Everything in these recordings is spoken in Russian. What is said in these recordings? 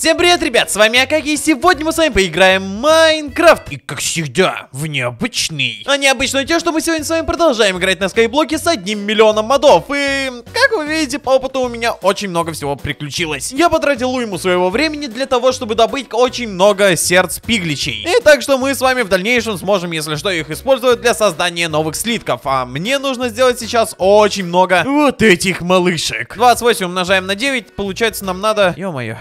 Всем привет, ребят, с вами Акаки, и сегодня мы с вами поиграем в Майнкрафт. И как всегда, в необычный. А необычно то, что мы сегодня с вами продолжаем играть на скайблоке с одним миллионом модов. И, как вы видите, по опыту у меня очень много всего приключилось. Я потратил уйму своего времени для того, чтобы добыть очень много сердц пигличей. И так что мы с вами в дальнейшем сможем, если что, их использовать для создания новых слитков. А мне нужно сделать сейчас очень много вот этих малышек. 28 умножаем на 9, получается нам надо... Ё-моё.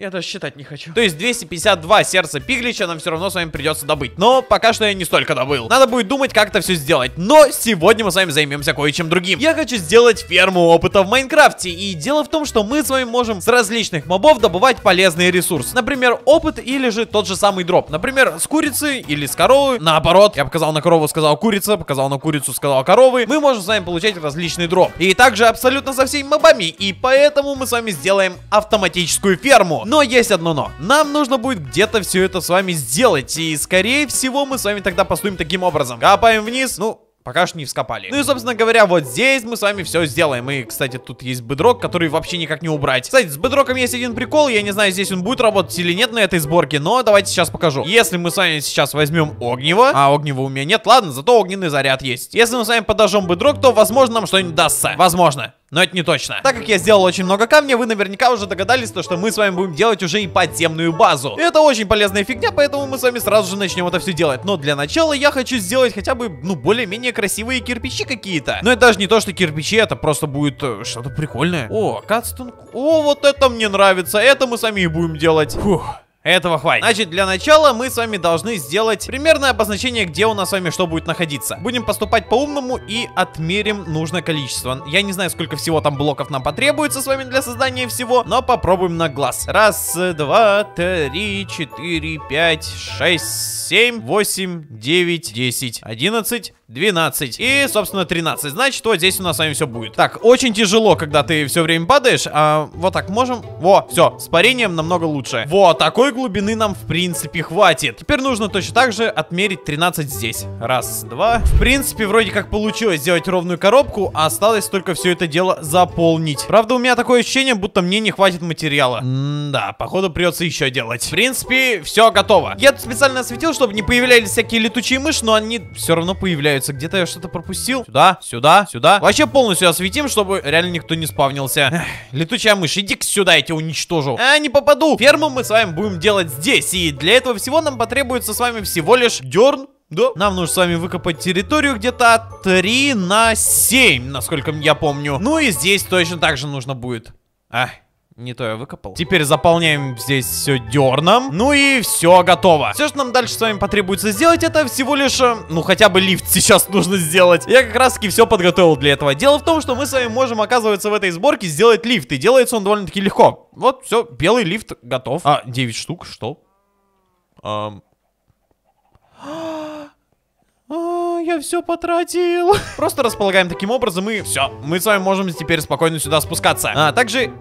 Я даже считать не хочу. То есть 252 сердца пиглича нам все равно с вами придется добыть. Но пока что я не столько добыл. Надо будет думать, как это все сделать. Но сегодня мы с вами займемся кое-чем другим. Я хочу сделать ферму опыта в Майнкрафте. И дело в том, что мы с вами можем с различных мобов добывать полезные ресурсы. Например, опыт или же тот же самый дроп. Например, с курицы или с коровы. Наоборот, я показал на корову, сказал курица, показал на курицу, сказал коровы. Мы можем с вами получать различный дроп. И также абсолютно со всеми мобами. И поэтому мы с вами сделаем автоматическую ферму. Но есть одно но. Нам нужно будет где-то все это с вами сделать. И скорее всего мы с вами тогда поступим таким образом. Капаем вниз. Ну, Пока что не вскопали. Ну и, собственно говоря, вот здесь мы с вами все сделаем. И, кстати, тут есть бедрок, который вообще никак не убрать. Кстати, с бедроком есть один прикол. Я не знаю, здесь он будет работать или нет на этой сборке, но давайте сейчас покажу. Если мы с вами сейчас возьмем огнево, а огнева у меня нет, ладно, зато огненный заряд есть. Если мы с вами подожжем бедрок, то, возможно, нам что-нибудь дастся. Возможно. Но это не точно. Так как я сделал очень много камня, вы наверняка уже догадались, то, что мы с вами будем делать уже и подземную базу. Это очень полезная фигня, поэтому мы с вами сразу же начнем это все делать. Но для начала я хочу сделать хотя бы, ну, более-менее красивые кирпичи какие-то. Но это даже не то, что кирпичи, это просто будет э, что-то прикольное. О, катстон... О, вот это мне нравится. Это мы сами и будем делать. Фух. Этого хватит. Значит, для начала мы с вами должны сделать примерное обозначение, где у нас с вами что будет находиться. Будем поступать по-умному и отмерим нужное количество. Я не знаю, сколько всего там блоков нам потребуется с вами для создания всего, но попробуем на глаз. Раз, два, три, четыре, пять, шесть, семь, восемь, девять, десять, одиннадцать, 12 и, собственно, 13. Значит, вот здесь у нас с вами все будет. Так, очень тяжело, когда ты все время падаешь. А, вот так можем. Во, все, с парением намного лучше. Вот, такой глубины нам, в принципе, хватит. Теперь нужно точно так же отмерить 13 здесь. Раз, два. В принципе, вроде как получилось сделать ровную коробку, а осталось только все это дело заполнить. Правда, у меня такое ощущение, будто мне не хватит материала. М-да, походу придется еще делать. В принципе, все готово. Я тут специально осветил, чтобы не появлялись всякие летучие мыши, но они все равно появляются появляются. Где-то я что-то пропустил. Сюда, сюда, сюда. Вообще полностью осветим, чтобы реально никто не спавнился. Эх, летучая мышь, иди сюда, я тебя уничтожу. А, не попаду. Ферму мы с вами будем делать здесь. И для этого всего нам потребуется с вами всего лишь дерн, да. Нам нужно с вами выкопать территорию где-то 3 на 7, насколько я помню. Ну и здесь точно так же нужно будет. Ах. Не то я выкопал. Теперь заполняем здесь все дерном. Ну и все готово. Все, что нам дальше с вами потребуется сделать, это всего лишь, э, ну хотя бы лифт сейчас нужно сделать. Я как раз таки все подготовил для этого. Дело в том, что мы с вами можем, оказывается, в этой сборке сделать лифт. И делается он довольно-таки легко. Вот, все, белый лифт готов. А, 9 штук, что? Эм... Я все потратил. Просто располагаем таким образом и все. Мы с вами можем теперь спокойно сюда спускаться. А также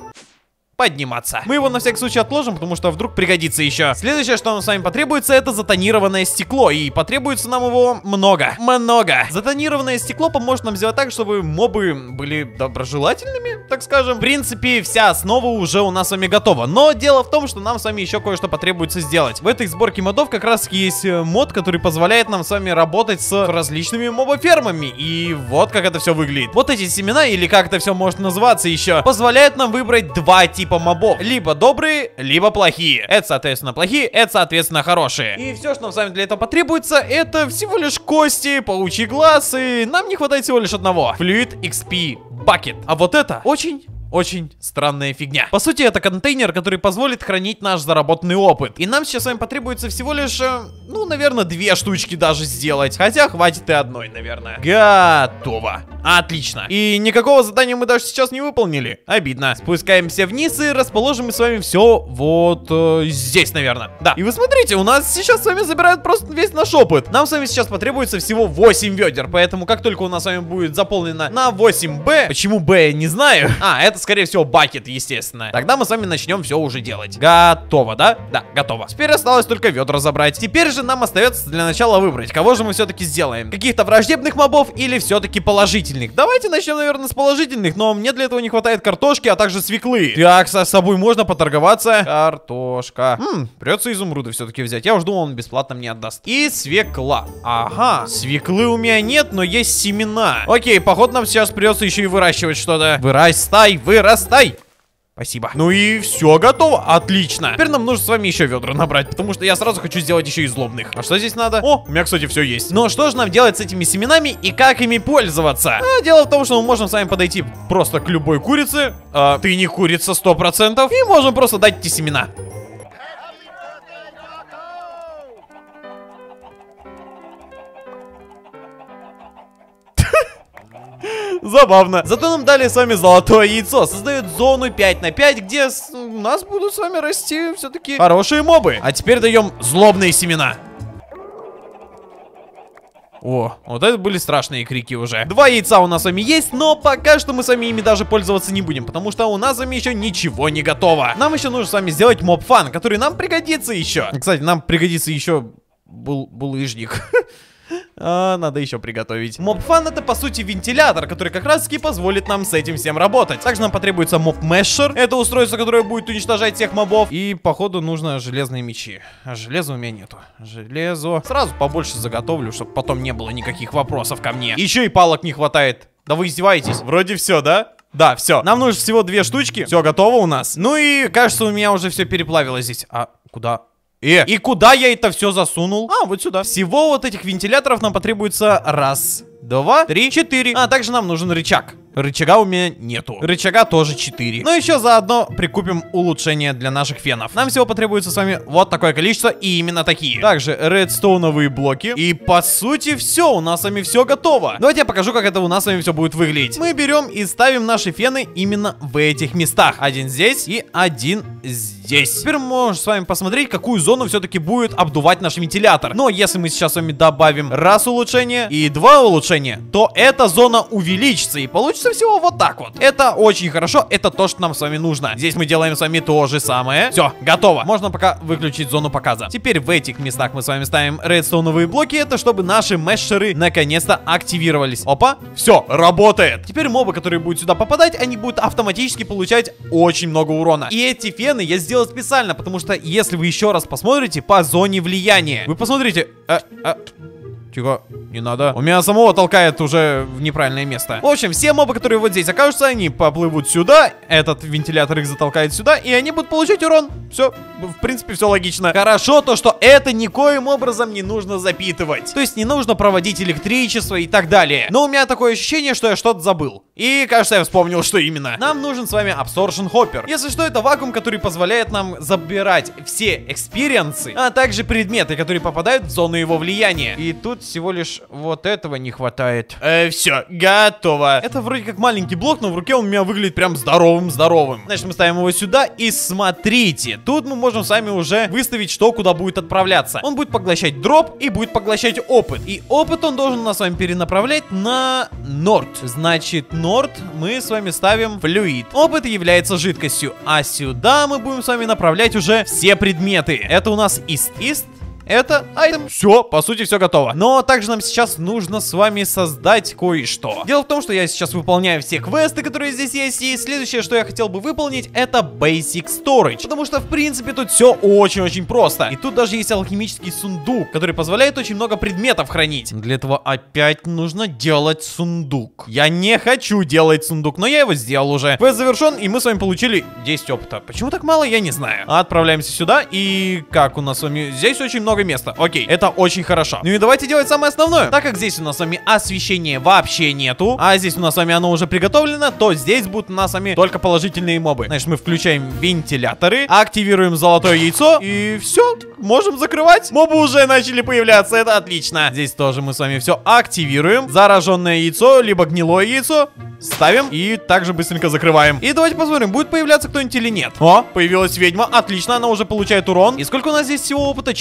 подниматься. Мы его на всякий случай отложим, потому что вдруг пригодится еще. Следующее, что нам с вами потребуется, это затонированное стекло. И потребуется нам его много. Много. Затонированное стекло поможет нам сделать так, чтобы мобы были доброжелательными, так скажем. В принципе, вся основа уже у нас с вами готова. Но дело в том, что нам с вами еще кое-что потребуется сделать. В этой сборке модов как раз есть э, мод, который позволяет нам с вами работать с различными мобофермами. И вот как это все выглядит. Вот эти семена, или как это все может называться еще, позволяют нам выбрать два типа мобов. Либо добрые, либо плохие. Это, соответственно, плохие, это, соответственно, хорошие. И все, что нам с вами для этого потребуется, это всего лишь кости, паучий глаз, и нам не хватает всего лишь одного. Fluid XP Bucket. А вот это очень очень странная фигня. По сути, это контейнер, который позволит хранить наш заработанный опыт. И нам сейчас с вами потребуется всего лишь, э, ну, наверное, две штучки даже сделать. Хотя хватит и одной, наверное. Готово. Отлично. И никакого задания мы даже сейчас не выполнили. Обидно. Спускаемся вниз и расположим мы с вами все вот э, здесь, наверное. Да. И вы смотрите, у нас сейчас с вами забирают просто весь наш опыт. Нам с вами сейчас потребуется всего 8 ведер. Поэтому как только у нас с вами будет заполнено на 8 Б, почему Б, не знаю. А, это это, скорее всего, бакет, естественно. Тогда мы с вами начнем все уже делать. Готово, да? Да, готово. Теперь осталось только ведра забрать. Теперь же нам остается для начала выбрать, кого же мы все-таки сделаем. Каких-то враждебных мобов или все-таки положительных. Давайте начнем, наверное, с положительных, но мне для этого не хватает картошки, а также свеклы. Так, со собой можно поторговаться. Картошка. Хм, придется изумруды все-таки взять. Я уж думал, он бесплатно мне отдаст. И свекла. Ага, свеклы у меня нет, но есть семена. Окей, походу нам сейчас придется еще и выращивать что-то. Вырастай, вырастай. Спасибо. Ну и все готово. Отлично. Теперь нам нужно с вами еще ведра набрать, потому что я сразу хочу сделать еще из злобных. А что здесь надо? О, у меня, кстати, все есть. Но что же нам делать с этими семенами и как ими пользоваться? А, дело в том, что мы можем с вами подойти просто к любой курице. А, ты не курица 100%. И можем просто дать эти семена. Забавно. Зато нам дали с вами золотое яйцо. Создает зону 5 на 5, где у нас будут с вами расти все-таки хорошие мобы. А теперь даем злобные семена. О, вот это были страшные крики уже. Два яйца у нас с вами есть, но пока что мы с вами ими даже пользоваться не будем, потому что у нас с вами еще ничего не готово. Нам еще нужно с вами сделать моб-фан, который нам пригодится еще. Кстати, нам пригодится еще бул булыжник. А, надо еще приготовить. Моб-фан это по сути вентилятор, который как раз таки позволит нам с этим всем работать. Также нам потребуется моб-мешер. Это устройство, которое будет уничтожать всех мобов. И походу нужно железные мечи. А железа у меня нету. Железо. Сразу побольше заготовлю, чтобы потом не было никаких вопросов ко мне. Еще и палок не хватает. Да вы издеваетесь? Вроде все, да? Да, все. Нам нужно всего две штучки. Все готово у нас. Ну и кажется, у меня уже все переплавилось здесь. А куда? Э, и куда я это все засунул? А, вот сюда. Всего вот этих вентиляторов нам потребуется раз, два, три, четыре. А также нам нужен рычаг. Рычага у меня нету. Рычага тоже 4. Но еще заодно прикупим улучшение для наших фенов. Нам всего потребуется с вами вот такое количество и именно такие. Также редстоуновые блоки. И по сути все, у нас с вами все готово. Давайте я покажу, как это у нас с вами все будет выглядеть. Мы берем и ставим наши фены именно в этих местах. Один здесь и один здесь. Теперь мы можем с вами посмотреть, какую зону все-таки будет обдувать наш вентилятор. Но если мы сейчас с вами добавим раз улучшение и два улучшения, то эта зона увеличится и получится получится всего вот так вот. Это очень хорошо, это то, что нам с вами нужно. Здесь мы делаем с вами то же самое. Все, готово. Можно пока выключить зону показа. Теперь в этих местах мы с вами ставим редстоуновые блоки. Это чтобы наши мешеры наконец-то активировались. Опа, все, работает. Теперь мобы, которые будут сюда попадать, они будут автоматически получать очень много урона. И эти фены я сделал специально, потому что если вы еще раз посмотрите по зоне влияния, вы посмотрите... А, а, Тихо, не надо. У меня самого толкает уже в неправильное место. В общем, все мобы, которые вот здесь окажутся, они поплывут сюда. Этот вентилятор их затолкает сюда, и они будут получать урон. Все, в принципе, все логично. Хорошо то, что это никоим образом не нужно запитывать. То есть не нужно проводить электричество и так далее. Но у меня такое ощущение, что я что-то забыл. И, кажется, я вспомнил, что именно. Нам нужен с вами Absorption Hopper. Если что, это вакуум, который позволяет нам забирать все экспириенсы, а также предметы, которые попадают в зону его влияния. И тут тут всего лишь вот этого не хватает. Э, все, готово. Это вроде как маленький блок, но в руке он у меня выглядит прям здоровым-здоровым. Значит, мы ставим его сюда и смотрите. Тут мы можем с вами уже выставить, что куда будет отправляться. Он будет поглощать дроп и будет поглощать опыт. И опыт он должен нас с вами перенаправлять на Норд. Значит, Норд мы с вами ставим флюид. Опыт является жидкостью, а сюда мы будем с вами направлять уже все предметы. Это у нас Ист. Это айтем. Все, по сути, все готово. Но также нам сейчас нужно с вами создать кое-что. Дело в том, что я сейчас выполняю все квесты, которые здесь есть, и следующее, что я хотел бы выполнить, это Basic Storage. Потому что, в принципе, тут все очень-очень просто. И тут даже есть алхимический сундук, который позволяет очень много предметов хранить. Для этого опять нужно делать сундук. Я не хочу делать сундук, но я его сделал уже. Квест завершен, и мы с вами получили 10 опыта. Почему так мало, я не знаю. Отправляемся сюда, и как у нас с вами... Здесь очень много много места. Окей, это очень хорошо. Ну и давайте делать самое основное. Так как здесь у нас с вами освещения вообще нету, а здесь у нас с вами оно уже приготовлено, то здесь будут у нас с вами только положительные мобы. Значит, мы включаем вентиляторы, активируем золотое яйцо, и все, можем закрывать. Мобы уже начали появляться, это отлично. Здесь тоже мы с вами все активируем. Зараженное яйцо, либо гнилое яйцо. Ставим и также быстренько закрываем. И давайте посмотрим, будет появляться кто-нибудь или нет. О, появилась ведьма. Отлично, она уже получает урон. И сколько у нас здесь всего опыта?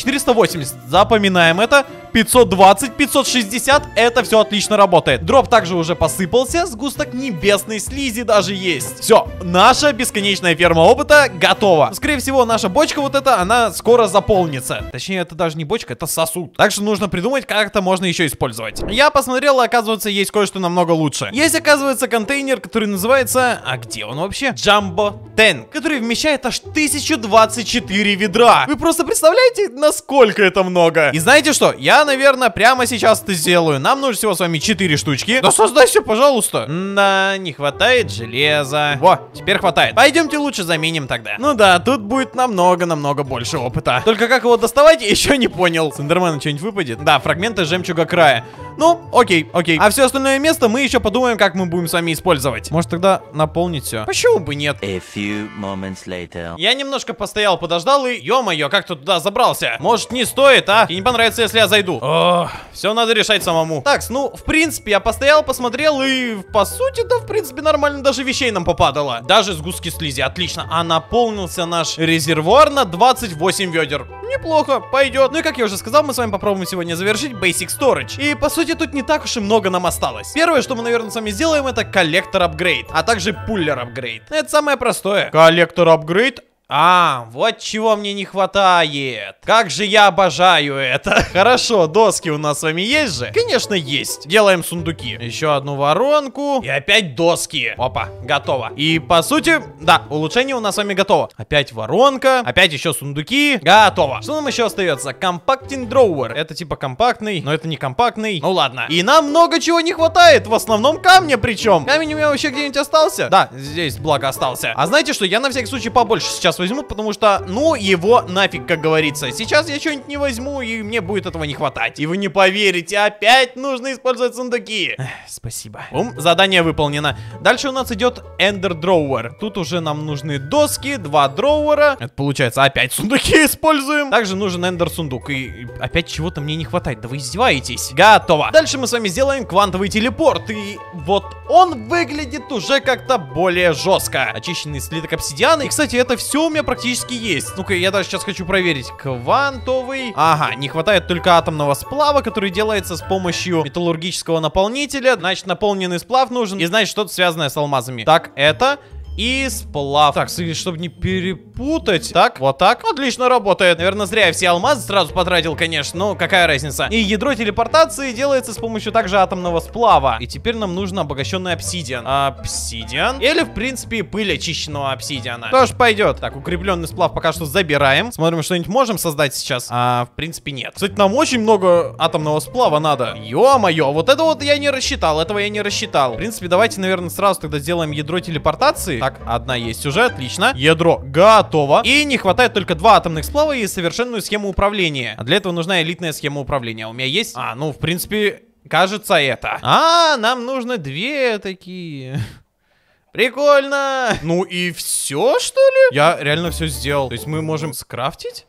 480. Запоминаем это. 520, 560, это все отлично работает. Дроп также уже посыпался, сгусток небесной слизи даже есть. Все, наша бесконечная ферма опыта готова. Скорее всего, наша бочка вот эта, она скоро заполнится. Точнее, это даже не бочка, это сосуд. Так что нужно придумать, как это можно еще использовать. Я посмотрел, и оказывается, есть кое-что намного лучше. Есть, оказывается, контейнер, который называется... А где он вообще? Jumbo Tank, который вмещает аж 1024 ведра. Вы просто представляете, насколько это много? И знаете что? Я, наверное, прямо сейчас это сделаю. Нам нужно всего с вами 4 штучки. Да создайся, пожалуйста. Да, не хватает железа. Во, теперь хватает. Пойдемте лучше заменим тогда. Ну да, тут будет намного-намного больше опыта. Только как его доставать, еще не понял. С Эндермена что-нибудь выпадет? Да, фрагменты жемчуга края. Ну, окей, окей. А все остальное место мы еще подумаем, как мы будем с вами использовать. Может тогда наполнить все? Почему бы нет? A few moments later. Я немножко постоял, подождал и, ё-моё, как ты туда забрался? Может, не стоит, а? Тебе не понравится, если я зайду. Ох, все надо решать самому. Так, ну, в принципе, я постоял, посмотрел и, по сути, да, в принципе, нормально даже вещей нам попадало. Даже сгустки слизи, отлично. А наполнился наш резервуар на 28 ведер. Неплохо, пойдет. Ну и, как я уже сказал, мы с вами попробуем сегодня завершить Basic Storage. И, по сути, тут не так уж и много нам осталось. Первое, что мы, наверное, с вами сделаем, это коллектор апгрейд, а также пуллер апгрейд. Это самое простое. Коллектор апгрейд а, вот чего мне не хватает. Как же я обожаю это. Хорошо, доски у нас с вами есть же? Конечно, есть. Делаем сундуки. Еще одну воронку. И опять доски. Опа, готово. И по сути, да, улучшение у нас с вами готово. Опять воронка. Опять еще сундуки. Готово. Что нам еще остается? Компактин дроуэр. Это типа компактный, но это не компактный. Ну ладно. И нам много чего не хватает. В основном камня причем. Камень у меня вообще где-нибудь остался? Да, здесь благо остался. А знаете что? Я на всякий случай побольше сейчас возьму, потому что, ну, его нафиг, как говорится. Сейчас я что-нибудь не возьму, и мне будет этого не хватать. И вы не поверите, опять нужно использовать сундуки. Эх, спасибо. Ум, задание выполнено. Дальше у нас идет Эндер Дроуэр. Тут уже нам нужны доски, два дроуэра. Это получается опять сундуки используем. Также нужен Эндер сундук. И, и опять чего-то мне не хватает. Да вы издеваетесь. Готово. Дальше мы с вами сделаем квантовый телепорт. И вот он выглядит уже как-то более жестко. Очищенный слиток обсидиана. И, кстати, это все у меня практически есть. Ну-ка, я даже сейчас хочу проверить. Квантовый. Ага, не хватает только атомного сплава, который делается с помощью металлургического наполнителя. Значит, наполненный сплав нужен. И значит, что-то связанное с алмазами. Так, это и сплав. Так, чтобы не перепутать. Так, вот так. Отлично работает. Наверное, зря я все алмазы сразу потратил, конечно. Но какая разница. И ядро телепортации делается с помощью также атомного сплава. И теперь нам нужно обогащенный обсидиан. Обсидиан. Или, в принципе, пыль очищенного обсидиана. Тоже пойдет. Так, укрепленный сплав пока что забираем. Смотрим, что-нибудь можем создать сейчас. А, в принципе, нет. Кстати, нам очень много атомного сплава надо. Ё-моё, вот это вот я не рассчитал. Этого я не рассчитал. В принципе, давайте, наверное, сразу тогда сделаем ядро телепортации. Так, одна есть уже, отлично. Ядро готово. И не хватает только два атомных сплава и совершенную схему управления. А для этого нужна элитная схема управления. У меня есть? А, ну, в принципе, кажется это. А, нам нужно две такие... Прикольно! Ну и все, что ли? Я реально все сделал. То есть мы можем скрафтить?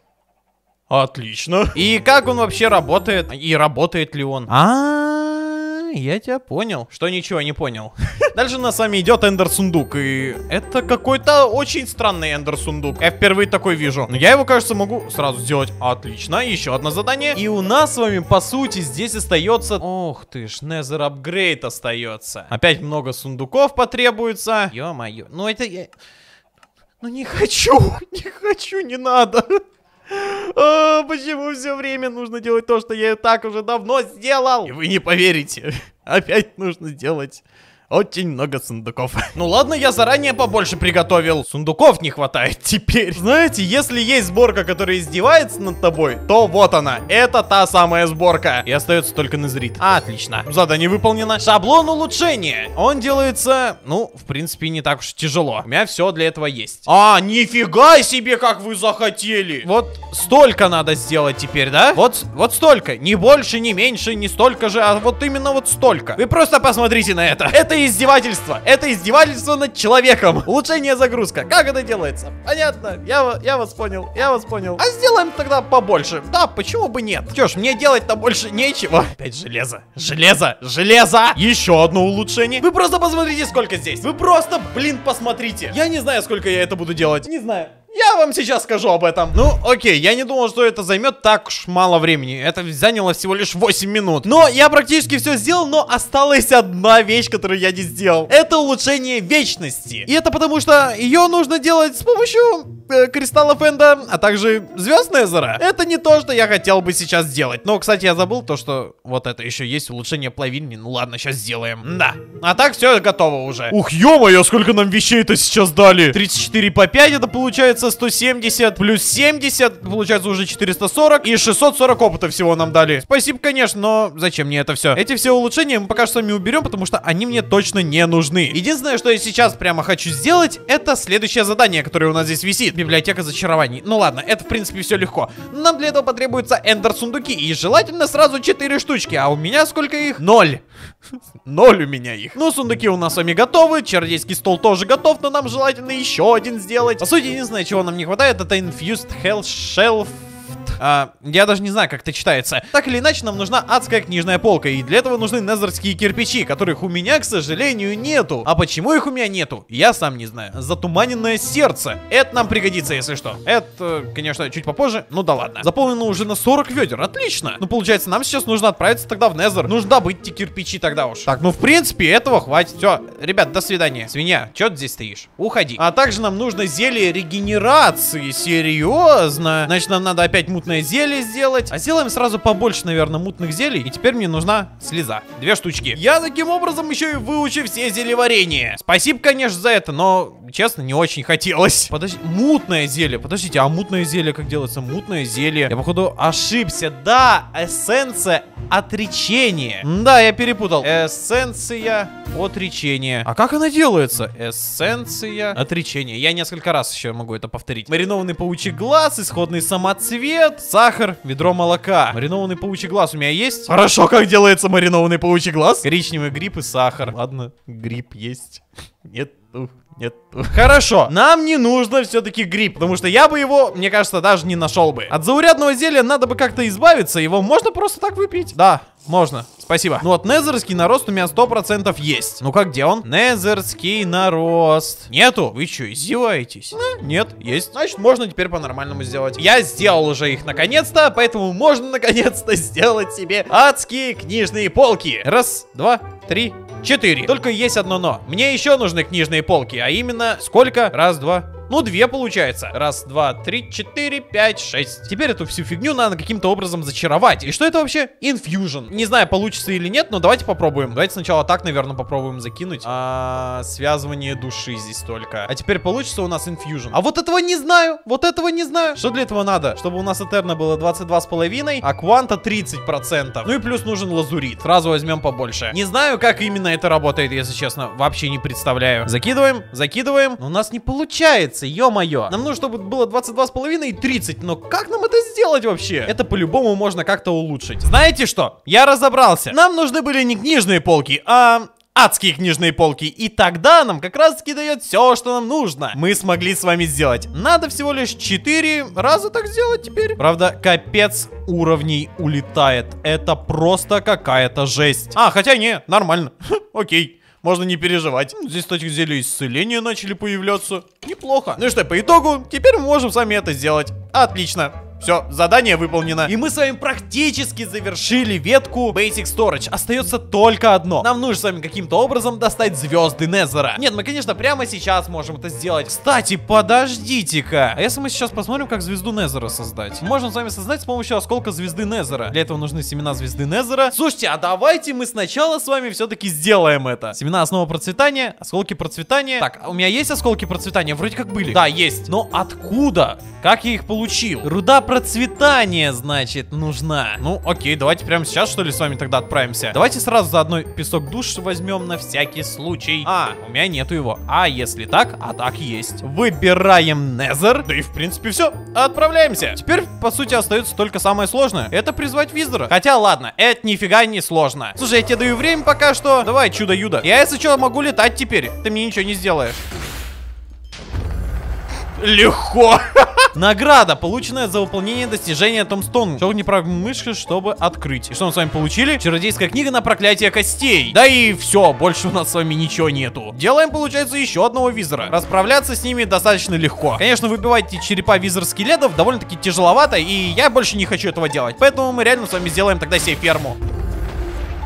Отлично. И как он вообще работает? И работает ли он? А, -а, -а я тебя понял. Что ничего не понял. Дальше у нас с вами идет Эндер Сундук. И это какой-то очень странный Эндер Сундук. Я впервые такой вижу. Но я его, кажется, могу сразу сделать. Отлично. Еще одно задание. И у нас с вами, по сути, здесь остается... Ох ты ж, Незер апгрейд остается. Опять много сундуков потребуется. Ё-моё. Ну это я... Ну не хочу, не хочу, не надо. А, почему все время нужно делать то, что я и так уже давно сделал? И вы не поверите. Опять нужно сделать очень много сундуков. Ну ладно, я заранее побольше приготовил. Сундуков не хватает теперь. Знаете, если есть сборка, которая издевается над тобой, то вот она. Это та самая сборка. И остается только Незрит. А, отлично. Задание выполнено. Шаблон улучшения. Он делается, ну, в принципе, не так уж тяжело. У меня все для этого есть. А, нифига себе, как вы захотели. Вот столько надо сделать теперь, да? Вот, вот столько. Не больше, не меньше, не столько же, а вот именно вот столько. Вы просто посмотрите на это. Это издевательство. Это издевательство над человеком. Улучшение загрузка. Как это делается? Понятно. Я, я вас понял. Я вас понял. А сделаем тогда побольше. Да, почему бы нет? Чё ж, мне делать-то больше нечего. Опять железо. Железо. Железо. Еще одно улучшение. Вы просто посмотрите, сколько здесь. Вы просто, блин, посмотрите. Я не знаю, сколько я это буду делать. Не знаю. Я вам сейчас скажу об этом. Ну, окей, я не думал, что это займет так уж мало времени. Это заняло всего лишь 8 минут. Но я практически все сделал, но осталась одна вещь, которую я не сделал. Это улучшение вечности. И это потому, что ее нужно делать с помощью э, кристаллов Энда, а также звезд Незера. Это не то, что я хотел бы сейчас сделать. Но, кстати, я забыл то, что вот это еще есть улучшение плавильни. Ну ладно, сейчас сделаем. Да. А так все готово уже. Ух, ё-моё, сколько нам вещей-то сейчас дали. 34 по 5 это получается 170. Плюс 70, получается уже 440. И 640 опыта всего нам дали. Спасибо, конечно, но зачем мне это все? Эти все улучшения мы пока что с вами уберем, потому что они мне точно не нужны. Единственное, что я сейчас прямо хочу сделать, это следующее задание, которое у нас здесь висит. Библиотека зачарований. Ну ладно, это в принципе все легко. Нам для этого потребуются эндер сундуки. И желательно сразу 4 штучки. А у меня сколько их? Ноль. Ноль у меня их. Ну, сундуки у нас с вами готовы. Чародейский стол тоже готов, но нам желательно еще один сделать. По сути, единственное, чего нам не хватает, это Infused Hell Shelf а, я даже не знаю, как это читается. Так или иначе, нам нужна адская книжная полка, и для этого нужны незерские кирпичи, которых у меня, к сожалению, нету. А почему их у меня нету, я сам не знаю. Затуманенное сердце. Это нам пригодится, если что. Это, конечно, чуть попозже, ну да ладно. Заполнено уже на 40 ведер, отлично. Ну, получается, нам сейчас нужно отправиться тогда в Незер. Нужно добыть эти кирпичи тогда уж. Так, ну, в принципе, этого хватит. Все, ребят, до свидания. Свинья, что ты здесь стоишь? Уходи. А также нам нужно зелье регенерации. Серьезно? Значит, нам надо опять мутно мутное зелье сделать. А сделаем сразу побольше, наверное, мутных зелий. И теперь мне нужна слеза. Две штучки. Я таким образом еще и выучу все зельеварения. Спасибо, конечно, за это, но, честно, не очень хотелось. Подожди, мутное зелье. Подождите, а мутное зелье как делается? Мутное зелье. Я, походу, ошибся. Да, эссенция отречения. Да, я перепутал. Эссенция отречения. А как она делается? Эссенция отречения. Я несколько раз еще могу это повторить. Маринованный паучий глаз, исходный самоцвет, сахар, ведро молока. Маринованный паучий глаз у меня есть? Хорошо, как делается маринованный паучий глаз? Коричневый гриб и сахар. Ладно, гриб есть. Нет, нет. Хорошо, нам не нужно все-таки гриб, потому что я бы его, мне кажется, даже не нашел бы. От заурядного зелья надо бы как-то избавиться, его можно просто так выпить? Да, можно. Спасибо. Ну вот незерский нарост у меня 100% есть. Ну как, где он? Незерский нарост. Нету? Вы что, издеваетесь? Ну, нет, есть. Значит, можно теперь по-нормальному сделать. Я сделал уже их наконец-то, поэтому можно наконец-то сделать себе адские книжные полки. Раз, два, три, 4. Только есть одно но. Мне еще нужны книжные полки, а именно сколько? Раз, два, ну, две получается. Раз, два, три, четыре, пять, шесть. Теперь эту всю фигню надо каким-то образом зачаровать. И что это вообще? Infusion. Не знаю, получится или нет, но давайте попробуем. Давайте сначала так, наверное, попробуем закинуть. А, связывание души здесь только. А теперь получится у нас Infusion. А вот этого не знаю. Вот этого не знаю. Что для этого надо? Чтобы у нас Этерна было 22,5, а Кванта 30%. Ну и плюс нужен лазурит. Сразу возьмем побольше. Не знаю, как именно это работает, если честно. Вообще не представляю. Закидываем, закидываем. Но у нас не получается получается, ё-моё. Нам нужно, чтобы было 22,5 и 30, но как нам это сделать вообще? Это по-любому можно как-то улучшить. Знаете что? Я разобрался. Нам нужны были не книжные полки, а адские книжные полки. И тогда нам как раз таки дает все, что нам нужно. Мы смогли с вами сделать. Надо всего лишь 4 раза так сделать теперь. Правда, капец уровней улетает. Это просто какая-то жесть. А, хотя не, нормально. Окей. Можно не переживать. Здесь точки зелья исцеления начали появляться. Неплохо. Ну и что, по итогу, теперь мы можем с вами это сделать. Отлично. Все, задание выполнено. И мы с вами практически завершили ветку Basic Storage. Остается только одно. Нам нужно с вами каким-то образом достать звезды Незера. Нет, мы, конечно, прямо сейчас можем это сделать. Кстати, подождите-ка. А если мы сейчас посмотрим, как звезду Незера создать? Можем с вами создать с помощью осколка звезды Незера. Для этого нужны семена звезды Незера. Слушайте, а давайте мы сначала с вами все-таки сделаем это. Семена основа процветания, осколки процветания. Так, а у меня есть осколки процветания? Вроде как были. Да, есть. Но откуда? Как я их получил? Руда процветания, значит, нужна. Ну, окей, давайте прямо сейчас, что ли, с вами тогда отправимся. Давайте сразу заодно песок душ возьмем на всякий случай. А, у меня нету его. А если так, а так есть. Выбираем Незер. Да и, в принципе, все. Отправляемся. Теперь, по сути, остается только самое сложное. Это призвать Виздера. Хотя, ладно, это нифига не сложно. Слушай, я тебе даю время пока что. Давай, чудо-юдо. Я, если что, могу летать теперь. Ты мне ничего не сделаешь. Легко. Награда, полученная за выполнение достижения Томстон. Щелкни правой мышкой, чтобы открыть. И что мы с вами получили? Чародейская книга на проклятие костей. Да и все, больше у нас с вами ничего нету. Делаем, получается, еще одного визора. Расправляться с ними достаточно легко. Конечно, выбивать черепа визор скелетов довольно-таки тяжеловато, и я больше не хочу этого делать. Поэтому мы реально с вами сделаем тогда себе ферму.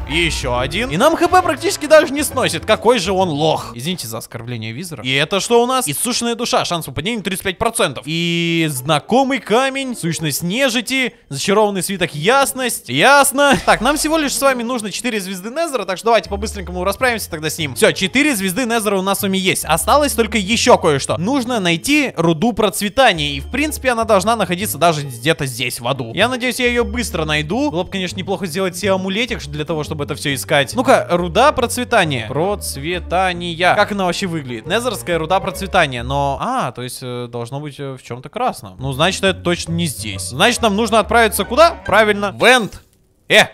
И еще один. И нам хп практически даже не сносит. Какой же он лох. Извините за оскорбление визора. И это что у нас? Иссушенная душа. Шанс выпадения 35%. И знакомый камень. Сущность нежити. Зачарованный свиток ясность. Ясно. Так, нам всего лишь с вами нужно 4 звезды Незера. Так что давайте по-быстренькому расправимся тогда с ним. Все, 4 звезды Незера у нас с вами есть. Осталось только еще кое-что. Нужно найти руду процветания. И в принципе она должна находиться даже где-то здесь, в аду. Я надеюсь, я ее быстро найду. Было бы, конечно, неплохо сделать себе амулетик для того, чтобы это все искать. Ну-ка, руда процветания. Процветания. Как она вообще выглядит? Незерская руда процветания. Но, а, то есть э, должно быть э, в чем-то красном. Ну, значит, это точно не здесь. Значит, нам нужно отправиться куда? Правильно. Вент. Э,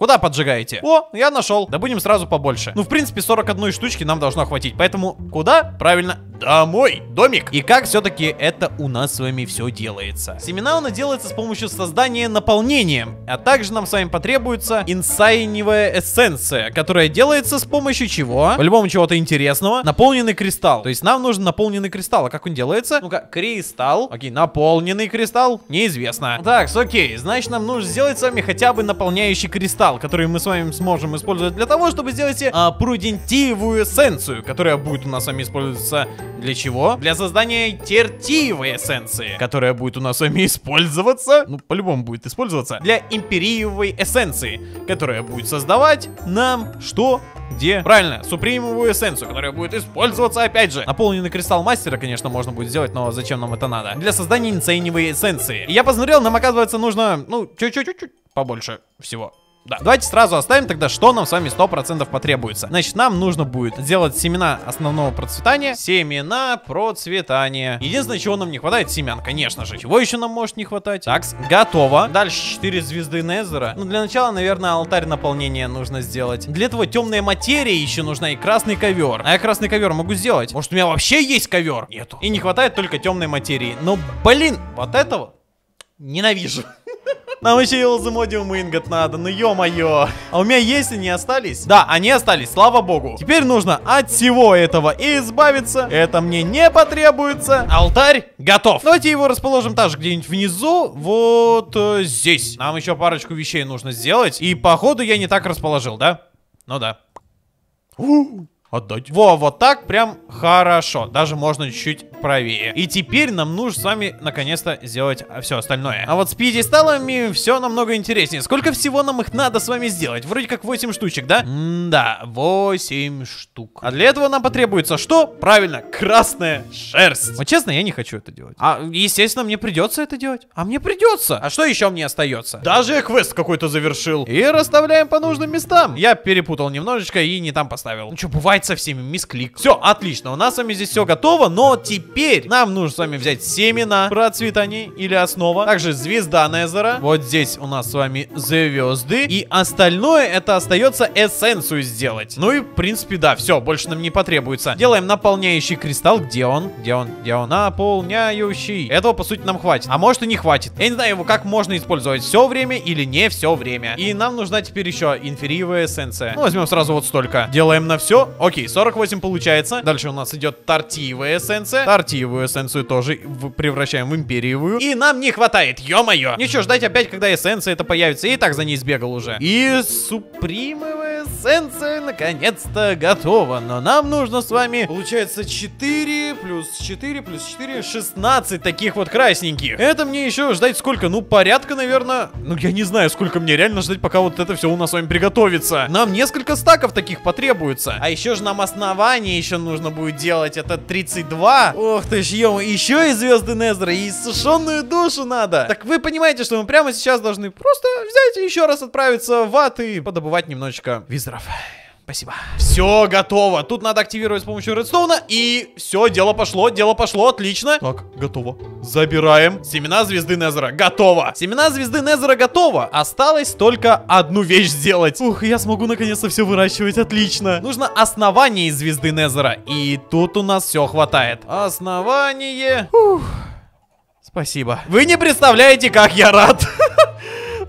Куда поджигаете? О, я нашел. Да будем сразу побольше. Ну, в принципе, 41 штучки нам должно хватить. Поэтому куда? Правильно, домой. Домик. И как все-таки это у нас с вами все делается? Семена у нас делается с помощью создания наполнения. А также нам с вами потребуется инсайневая эссенция, которая делается с помощью чего? По-любому чего-то интересного. Наполненный кристалл. То есть нам нужен наполненный кристалл. А как он делается? Ну-ка, кристалл. Окей, наполненный кристалл. Неизвестно. Так, окей. Значит, нам нужно сделать с вами хотя бы наполняющий кристалл, который мы с вами сможем использовать для того, чтобы сделать а, прудентиевую эссенцию, которая будет у нас с вами использоваться для чего? Для создания тертиевой эссенции, которая будет у нас с вами использоваться, ну, по-любому будет использоваться, для империевой эссенции, которая будет создавать нам что? Где? Правильно, супримовую эссенцию, которая будет использоваться опять же. Наполненный кристалл мастера, конечно, можно будет сделать, но зачем нам это надо? Для создания инцейневой эссенции. Я посмотрел, нам оказывается нужно, ну, чуть-чуть-чуть побольше всего. Да. Давайте сразу оставим тогда, что нам с вами 100% потребуется. Значит, нам нужно будет сделать семена основного процветания. Семена процветания. Единственное, чего нам не хватает, семян, конечно же. Чего еще нам может не хватать? Так, готово. Дальше 4 звезды Незера. Ну, для начала, наверное, алтарь наполнения нужно сделать. Для этого темная материя еще нужна и красный ковер. А я красный ковер могу сделать. Может, у меня вообще есть ковер? Нету. И не хватает только темной материи. Но, блин, вот этого ненавижу. Нам еще и лазомодиум ингот надо, ну ё-моё. А у меня есть и не остались? Да, они остались, слава богу. Теперь нужно от всего этого избавиться. Это мне не потребуется. Алтарь готов. Давайте его расположим также где-нибудь внизу. Вот э, здесь. Нам еще парочку вещей нужно сделать. И походу я не так расположил, да? Ну да. Отдать. Во, вот так прям хорошо. Даже можно чуть-чуть правее. И теперь нам нужно с вами наконец-то сделать все остальное. А вот с пьедесталами все намного интереснее. Сколько всего нам их надо с вами сделать? Вроде как 8 штучек, да? М-да, 8 штук. А для этого нам потребуется что? Правильно, красная шерсть. Вот честно, я не хочу это делать. А, естественно, мне придется это делать. А мне придется. А что еще мне остается? Даже я квест какой-то завершил. И расставляем по нужным местам. Я перепутал немножечко и не там поставил. Ну что, бывает со всеми, мисклик. Все, отлично. У нас с вами здесь все готово, но теперь нам нужно с вами взять семена процветания или основа. Также звезда Незера. Вот здесь у нас с вами звезды. И остальное это остается эссенцию сделать. Ну и в принципе да, все, больше нам не потребуется. Делаем наполняющий кристалл. Где он? Где он? Где он? Наполняющий. Этого по сути нам хватит. А может и не хватит. Я не знаю его как можно использовать все время или не все время. И нам нужна теперь еще инфериевая эссенция. Ну возьмем сразу вот столько. Делаем на все. Окей, 48 получается. Дальше у нас идет тортиевая эссенция. Тортиевую эссенцию тоже превращаем в империевую. И нам не хватает, ё-моё. Ничего, ждать опять, когда эссенция это появится. И так за ней сбегал уже. И супримовая эссенция наконец-то готова. Но нам нужно с вами, получается, 4 плюс 4 плюс 4, 16 таких вот красненьких. Это мне еще ждать сколько? Ну, порядка, наверное. Ну, я не знаю, сколько мне реально ждать, пока вот это все у нас с вами приготовится. Нам несколько стаков таких потребуется. А еще же нам основание еще нужно будет делать. Это 32. Ох ты ж, ё, еще и звезды Незера, и сушеную душу надо. Так вы понимаете, что мы прямо сейчас должны просто взять и еще раз отправиться в ад и подобывать немножечко визоров. Спасибо. Все, готово. Тут надо активировать с помощью редстоуна. И все, дело пошло, дело пошло, отлично. Так, готово. Забираем. Семена звезды Незера. Готово. Семена звезды Незера готово. Осталось только одну вещь сделать. Ух, я смогу наконец-то все выращивать. Отлично. Нужно основание из звезды Незера. И тут у нас все хватает. Основание. Ух. Спасибо. Вы не представляете, как я рад.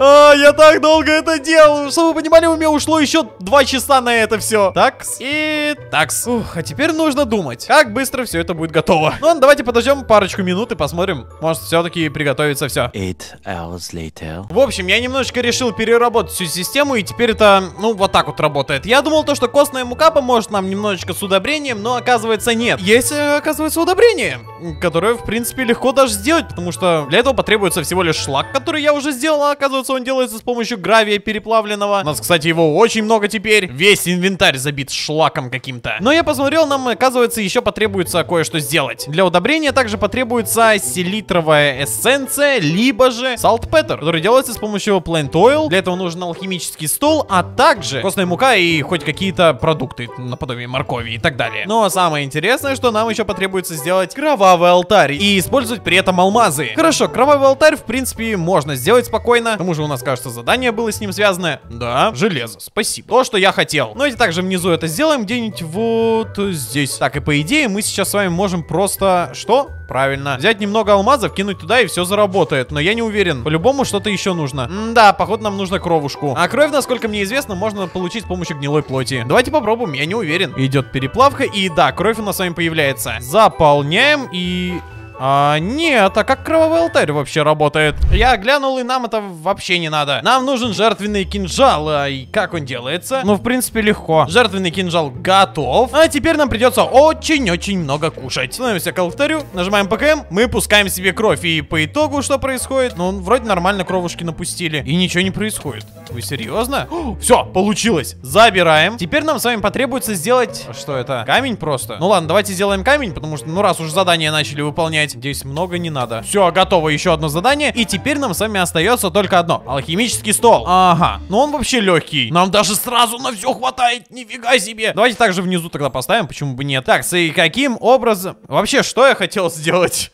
А, я так долго это делал. Чтобы вы понимали, у меня ушло еще два часа на это все. Такс и такс. Ух, а теперь нужно думать, как быстро все это будет готово. Ну, ладно, давайте подождем парочку минут и посмотрим. Может, все-таки приготовится все. Eight hours later. В общем, я немножечко решил переработать всю систему, и теперь это, ну, вот так вот работает. Я думал то, что костная мука поможет нам немножечко с удобрением, но оказывается нет. Есть, э, оказывается, удобрение, которое, в принципе, легко даже сделать, потому что для этого потребуется всего лишь шлак, который я уже сделал, а оказывается, он делается с помощью гравия переплавленного. У нас, кстати, его очень много теперь. Весь инвентарь забит шлаком каким-то. Но я посмотрел, нам, оказывается, еще потребуется кое-что сделать. Для удобрения также потребуется селитровая эссенция, либо же салтпеттер, который делается с помощью plant oil. Для этого нужен алхимический стол, а также костная мука и хоть какие-то продукты, наподобие моркови и так далее. Но самое интересное, что нам еще потребуется сделать кровавый алтарь и использовать при этом алмазы. Хорошо, кровавый алтарь, в принципе, можно сделать спокойно. К тому же у нас, кажется, задание было с ним связанное. Да, железо, спасибо. То, что я хотел. Ну и также внизу это сделаем где-нибудь вот здесь. Так, и по идее мы сейчас с вами можем просто... Что? Правильно. Взять немного алмазов, кинуть туда и все заработает. Но я не уверен. По-любому что-то еще нужно. М да, походу нам нужно кровушку. А кровь, насколько мне известно, можно получить с помощью гнилой плоти. Давайте попробуем, я не уверен. Идет переплавка и да, кровь у нас с вами появляется. Заполняем и... А, нет, а как кровавый алтарь вообще работает? Я глянул, и нам это вообще не надо. Нам нужен жертвенный кинжал. А, и как он делается? Ну, в принципе, легко. Жертвенный кинжал готов. А теперь нам придется очень-очень много кушать. Становимся к алтарю, нажимаем ПКМ, мы пускаем себе кровь. И по итогу что происходит? Ну, вроде нормально кровушки напустили. И ничего не происходит. Вы серьезно? Все, получилось. Забираем. Теперь нам с вами потребуется сделать... Что это? Камень просто? Ну ладно, давайте сделаем камень, потому что, ну раз уж задание начали выполнять, здесь много не надо. Все, готово, еще одно задание. И теперь нам с вами остается только одно. Алхимический стол. Ага, ну он вообще легкий. Нам даже сразу на все хватает, нифига себе. Давайте также внизу тогда поставим, почему бы нет. Так, и каким образом... Вообще, что я хотел сделать?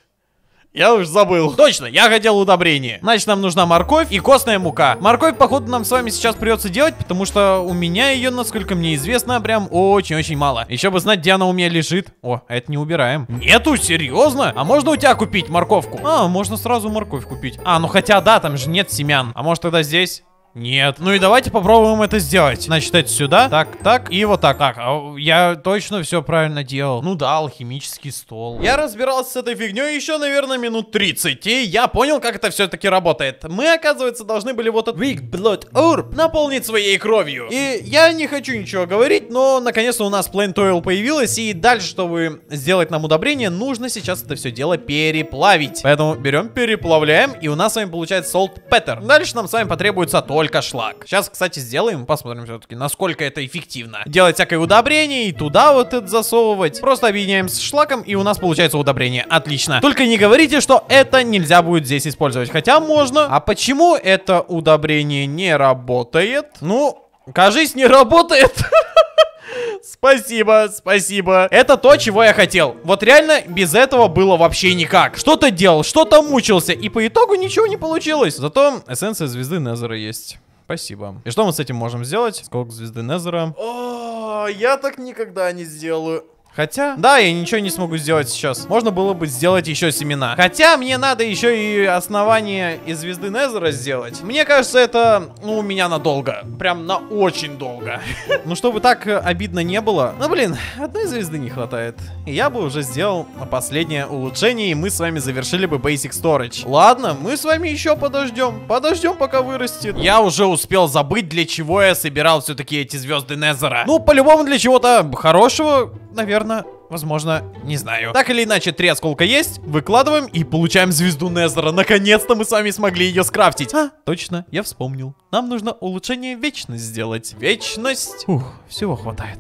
Я уж забыл. Точно, я хотел удобрение. Значит, нам нужна морковь и костная мука. Морковь, походу, нам с вами сейчас придется делать, потому что у меня ее, насколько мне известно, прям очень-очень мало. Еще бы знать, где она у меня лежит. О, а это не убираем. Нету? Серьезно? А можно у тебя купить морковку? А, можно сразу морковь купить. А, ну хотя да, там же нет семян. А может тогда здесь? Нет. Ну и давайте попробуем это сделать. Значит, это сюда. Так, так. И вот так. Так, а я точно все правильно делал. Ну да, алхимический стол. Я разбирался с этой фигней еще, наверное, минут 30. И я понял, как это все-таки работает. Мы, оказывается, должны были вот этот Weak Blood Orb наполнить своей кровью. И я не хочу ничего говорить, но наконец-то у нас Plant Oil появилась. И дальше, чтобы сделать нам удобрение, нужно сейчас это все дело переплавить. Поэтому берем, переплавляем. И у нас с вами получается Salt Petter. Дальше нам с вами потребуется только только шлак. Сейчас, кстати, сделаем, посмотрим все-таки, насколько это эффективно. Делать всякое удобрение и туда вот это засовывать. Просто объединяем с шлаком, и у нас получается удобрение. Отлично. Только не говорите, что это нельзя будет здесь использовать. Хотя можно. А почему это удобрение не работает? Ну, кажись, не работает. Спасибо, спасибо. Это то, чего я хотел. Вот реально без этого было вообще никак. Что-то делал, что-то мучился, и по итогу ничего не получилось. Зато эссенция звезды Незера есть. Спасибо. И что мы с этим можем сделать? Сколько звезды Незера? О, я так никогда не сделаю. Хотя, да, я ничего не смогу сделать сейчас. Можно было бы сделать еще семена. Хотя мне надо еще и основание из звезды Незера сделать. Мне кажется, это, ну, у меня надолго. Прям на очень долго. Ну, чтобы так э, обидно не было. Ну, блин, одной звезды не хватает. Я бы уже сделал последнее улучшение, и мы с вами завершили бы Basic Storage. Ладно, мы с вами еще подождем. Подождем, пока вырастет. Я уже успел забыть, для чего я собирал все-таки эти звезды Незера. Ну, по-любому для чего-то хорошего, наверное, возможно, не знаю. Так или иначе, три осколка есть, выкладываем и получаем звезду Незера. Наконец-то мы с вами смогли ее скрафтить. А, точно, я вспомнил. Нам нужно улучшение вечность сделать. Вечность. Ух, всего хватает.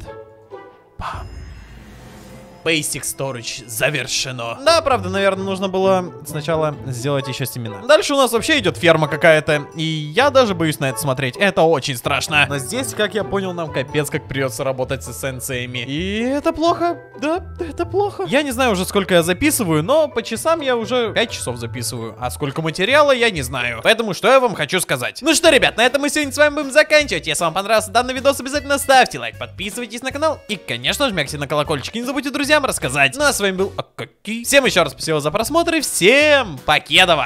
Пам. Basic Storage завершено. Да, правда, наверное, нужно было сначала сделать еще семена. Дальше у нас вообще идет ферма какая-то, и я даже боюсь на это смотреть. Это очень страшно. Но здесь, как я понял, нам капец как придется работать с эссенциями. И это плохо. Да, это плохо. Я не знаю уже, сколько я записываю, но по часам я уже 5 часов записываю. А сколько материала, я не знаю. Поэтому что я вам хочу сказать? Ну что, ребят, на этом мы сегодня с вами будем заканчивать. Если вам понравился данный видос, обязательно ставьте лайк, подписывайтесь на канал и, конечно, жмякайте на колокольчик. И не забудьте друзьям рассказать. Ну а с вами был Акаки. Всем еще раз спасибо за просмотр и всем покедова!